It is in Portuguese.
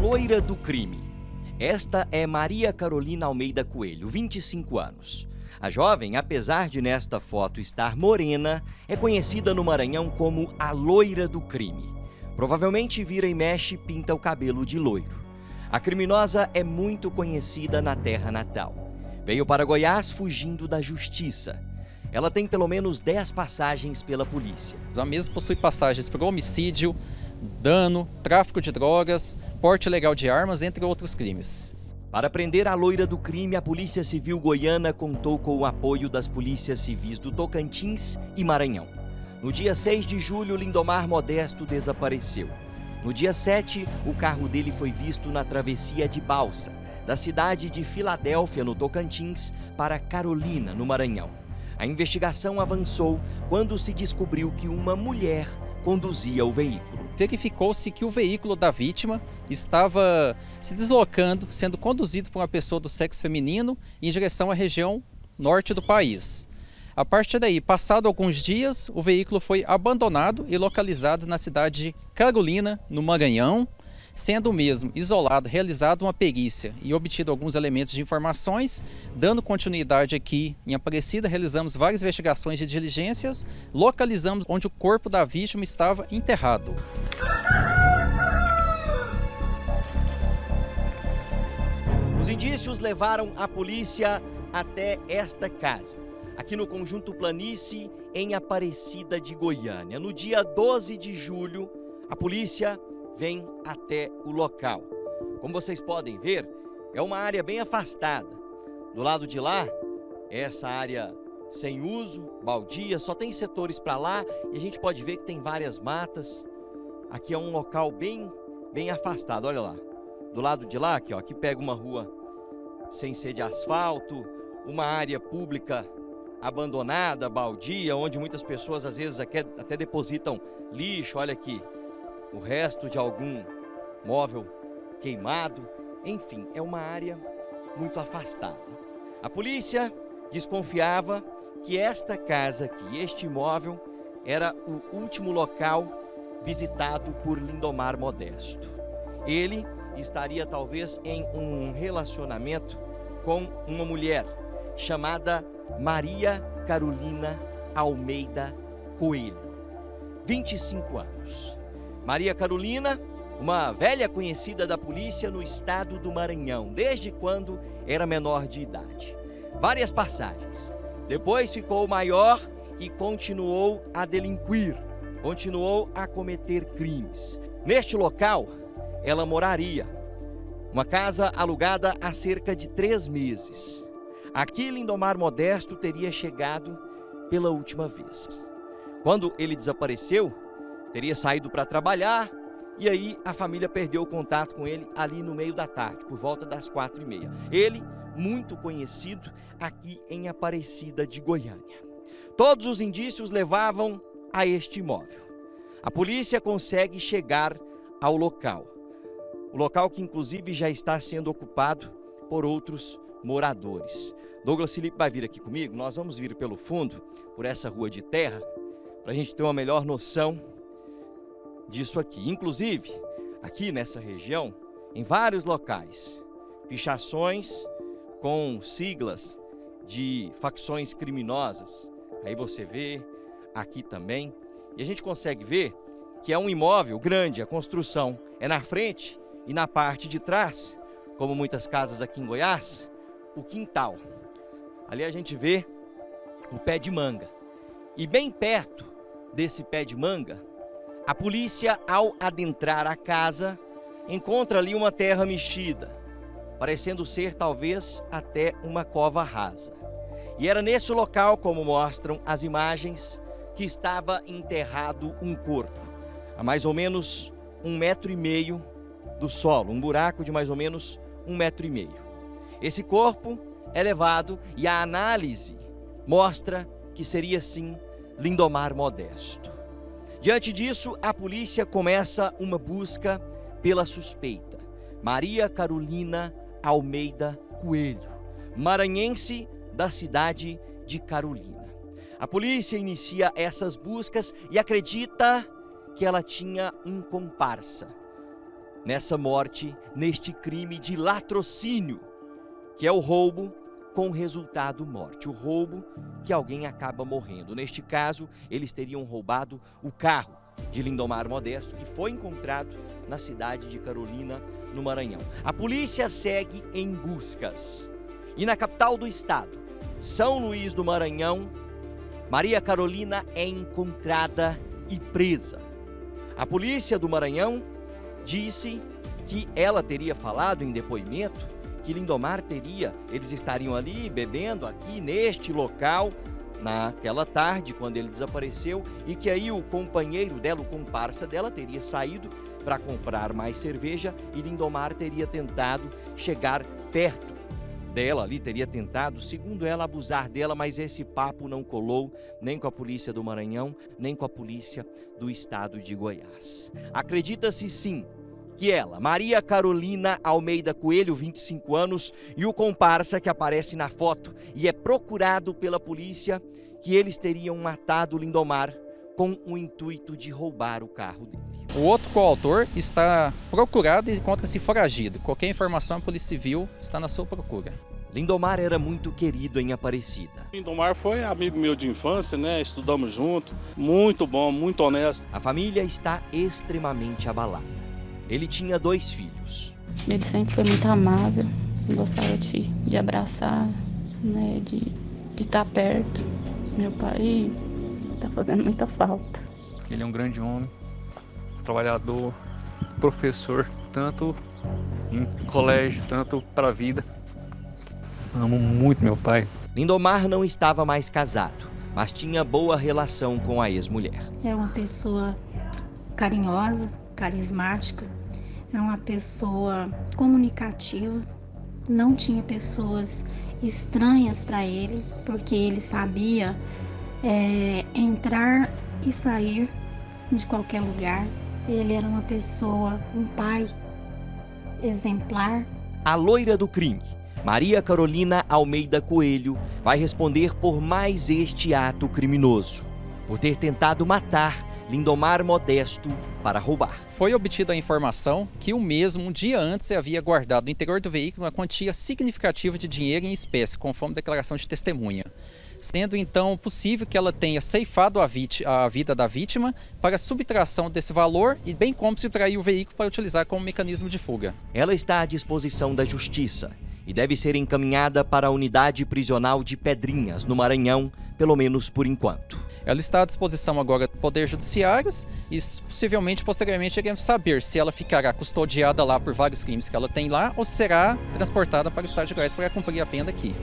loira do crime. Esta é Maria Carolina Almeida Coelho, 25 anos. A jovem, apesar de nesta foto estar morena, é conhecida no Maranhão como a loira do crime. Provavelmente vira e mexe pinta o cabelo de loiro. A criminosa é muito conhecida na terra natal. Veio para Goiás fugindo da justiça. Ela tem pelo menos 10 passagens pela polícia. A mesma possui passagens por homicídio, dano, tráfico de drogas, porte ilegal de armas, entre outros crimes. Para prender a loira do crime, a Polícia Civil Goiana contou com o apoio das polícias civis do Tocantins e Maranhão. No dia 6 de julho, Lindomar Modesto desapareceu. No dia 7, o carro dele foi visto na travessia de Balsa, da cidade de Filadélfia, no Tocantins, para Carolina, no Maranhão. A investigação avançou quando se descobriu que uma mulher conduzia o veículo. Verificou-se que o veículo da vítima estava se deslocando, sendo conduzido por uma pessoa do sexo feminino em direção à região norte do país. A partir daí, passado alguns dias, o veículo foi abandonado e localizado na cidade de Carolina, no Maranhão, sendo o mesmo isolado, realizado uma perícia e obtido alguns elementos de informações, dando continuidade aqui em Aparecida, realizamos várias investigações de diligências, localizamos onde o corpo da vítima estava enterrado. Os indícios levaram a polícia até esta casa, aqui no Conjunto Planície, em Aparecida de Goiânia. No dia 12 de julho, a polícia vem até o local. Como vocês podem ver, é uma área bem afastada. Do lado de lá, essa área sem uso, baldia, só tem setores para lá e a gente pode ver que tem várias matas. Aqui é um local bem, bem afastado, olha lá. Do lado de lá, aqui, ó, aqui pega uma rua sem ser de asfalto, uma área pública abandonada, baldia, onde muitas pessoas às vezes até depositam lixo, olha aqui o resto de algum móvel queimado. Enfim, é uma área muito afastada. A polícia desconfiava que esta casa aqui, este imóvel, era o último local visitado por Lindomar Modesto. Ele estaria talvez em um relacionamento com uma mulher chamada Maria Carolina Almeida Coelho, 25 anos. Maria Carolina, uma velha conhecida da polícia no estado do Maranhão, desde quando era menor de idade. Várias passagens. Depois ficou maior e continuou a delinquir, continuou a cometer crimes. Neste local, ela moraria. Uma casa alugada há cerca de três meses. Aqui, Lindomar Modesto teria chegado pela última vez. Quando ele desapareceu, teria saído para trabalhar e aí a família perdeu o contato com ele ali no meio da tarde, por volta das quatro e meia. Ele, muito conhecido aqui em Aparecida de Goiânia. Todos os indícios levavam a este imóvel. A polícia consegue chegar ao local. O local que inclusive já está sendo ocupado por outros moradores. Douglas Felipe vai vir aqui comigo, nós vamos vir pelo fundo, por essa rua de terra, para a gente ter uma melhor noção disso aqui. Inclusive, aqui nessa região, em vários locais, pichações com siglas de facções criminosas. Aí você vê aqui também. E a gente consegue ver que é um imóvel grande, a construção é na frente e na parte de trás, como muitas casas aqui em Goiás, o quintal. Ali a gente vê o pé de manga. E bem perto desse pé de manga a polícia, ao adentrar a casa, encontra ali uma terra mexida, parecendo ser talvez até uma cova rasa. E era nesse local, como mostram as imagens, que estava enterrado um corpo, a mais ou menos um metro e meio do solo, um buraco de mais ou menos um metro e meio. Esse corpo é levado e a análise mostra que seria sim Lindomar Modesto. Diante disso, a polícia começa uma busca pela suspeita. Maria Carolina Almeida Coelho, maranhense da cidade de Carolina. A polícia inicia essas buscas e acredita que ela tinha um comparsa. nessa morte, neste crime de latrocínio, que é o roubo com resultado morte. O roubo que alguém acaba morrendo. Neste caso, eles teriam roubado o carro de Lindomar Modesto, que foi encontrado na cidade de Carolina, no Maranhão. A polícia segue em buscas. E na capital do estado, São Luís do Maranhão, Maria Carolina é encontrada e presa. A polícia do Maranhão disse que ela teria falado em depoimento que Lindomar teria, eles estariam ali bebendo aqui neste local naquela tarde quando ele desapareceu e que aí o companheiro dela, o comparsa dela teria saído para comprar mais cerveja e Lindomar teria tentado chegar perto dela ali, teria tentado, segundo ela, abusar dela, mas esse papo não colou nem com a polícia do Maranhão, nem com a polícia do estado de Goiás. Acredita-se sim que ela, Maria Carolina Almeida Coelho, 25 anos, e o comparsa que aparece na foto e é procurado pela polícia, que eles teriam matado Lindomar com o intuito de roubar o carro dele. O outro coautor está procurado e encontra-se foragido. Qualquer informação a Polícia Civil está na sua procura. Lindomar era muito querido em Aparecida. Lindomar foi amigo meu de infância, né? Estudamos junto, muito bom, muito honesto. A família está extremamente abalada. Ele tinha dois filhos. Ele sempre foi muito amável, gostava de, de abraçar, né, de, de estar perto. Meu pai está fazendo muita falta. Ele é um grande homem, trabalhador, professor, tanto em colégio, tanto para a vida. Amo muito meu pai. Lindomar não estava mais casado, mas tinha boa relação com a ex-mulher. É uma pessoa carinhosa, carismática, é uma pessoa comunicativa, não tinha pessoas estranhas para ele, porque ele sabia é, entrar e sair de qualquer lugar. Ele era uma pessoa, um pai exemplar. A loira do crime, Maria Carolina Almeida Coelho, vai responder por mais este ato criminoso, por ter tentado matar Lindomar Modesto para roubar. Foi obtida a informação que o mesmo, um dia antes, havia guardado no interior do veículo uma quantia significativa de dinheiro em espécie, conforme declaração de testemunha. Sendo então possível que ela tenha ceifado a, a vida da vítima para subtração desse valor e bem como subtrair o veículo para utilizar como mecanismo de fuga. Ela está à disposição da justiça e deve ser encaminhada para a unidade prisional de Pedrinhas, no Maranhão, pelo menos por enquanto. Ela está à disposição agora do Poder Judiciários e possivelmente, posteriormente, iremos saber se ela ficará custodiada lá por vários crimes que ela tem lá ou será transportada para o Estado de Goiás para cumprir a pena aqui.